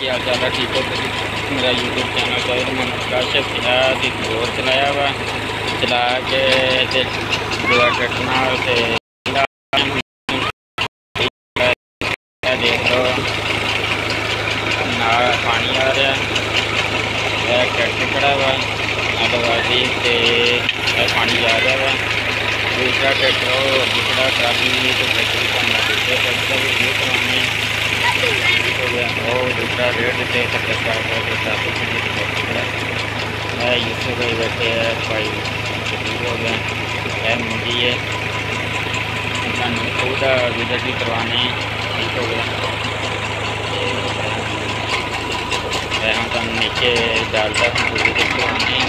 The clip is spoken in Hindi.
क्या हाल चाल है ठीक हो। मेरा यूट्यूब चैनल तो मैं काशिफ जनाब एक चलाया हुआ। चला के दुआ देख लो। ना पानी आ रहा है। खड़ा हुआ अडवाजी से पानी जा रहा है। दूसरा ट्रैक्टर दूसरा ट्राली तो ट्रैक्टर का दूसरे ट्रैक्टर भी व्यू करवाने हो गया और दूसरा रेट हैं सत्तर है यूसुफ भाई बैठे हैं भाई हो गया है मुझे है खुद भी करवाने ठीक हो गया हम नीचे डालता हूँ करवाने